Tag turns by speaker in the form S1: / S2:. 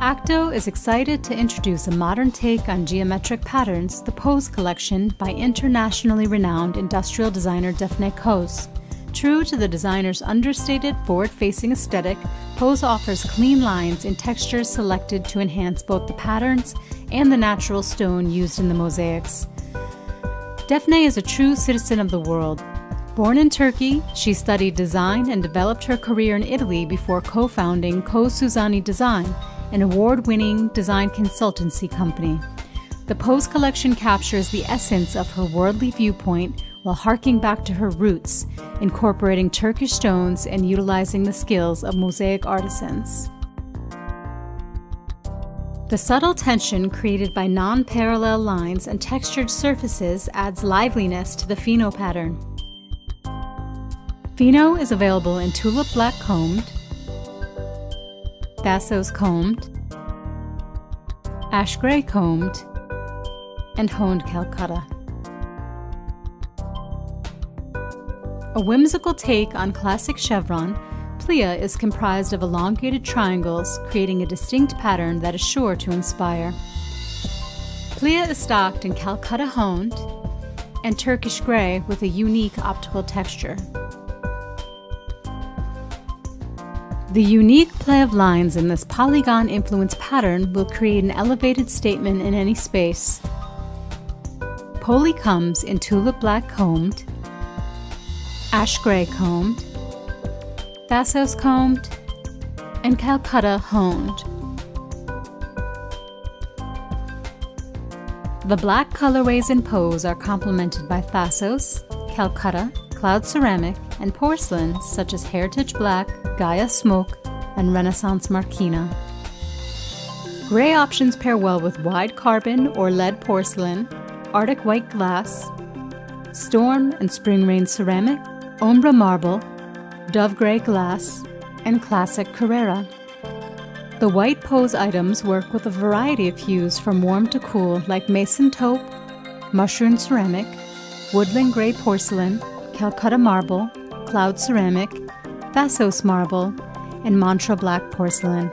S1: Akdo is excited to introduce a modern take on geometric patterns, the Pose collection by internationally renowned industrial designer Defne Koz. True to the designer's understated, forward facing aesthetic, Pose offers clean lines and textures selected to enhance both the patterns and the natural stone used in the mosaics. Daphne is a true citizen of the world. Born in Turkey, she studied design and developed her career in Italy before co founding Koz Susani Design, an award winning design consultancy company. The Pose collection captures the essence of her worldly viewpoint while harking back to her roots, incorporating Turkish stones and utilizing the skills of mosaic artisans. The subtle tension created by non-parallel lines and textured surfaces adds liveliness to the Fino pattern. Fino is available in tulip black combed, Thassos combed, ash gray combed, and honed Calacatta. A whimsical take on classic chevron, plia is comprised of elongated triangles, creating a distinct pattern that is sure to inspire. Plia is stocked in Calacatta honed and Turkish gray with a unique optical texture. The unique play of lines in this polygon influence pattern will create an elevated statement in any space. Poli comes in tulip black combed, ash gray combed, Thassos combed, and Calacatta honed. The black colorways in Pose are complemented by Thassos, Calacatta, Cloud Ceramic, and porcelain such as Heritage Black, Gaia Smoke, and Renaissance Marquina. Gray options pair well with wide carbon or lead porcelain, Arctic white glass, storm and spring rain ceramic, Umbra marble, dove gray glass, and classic Carrara. The white pose items work with a variety of hues from warm to cool like mason taupe, mushroom ceramic, woodland gray porcelain, Calacatta marble, cloud ceramic, Thassos marble, and Mantra black porcelain.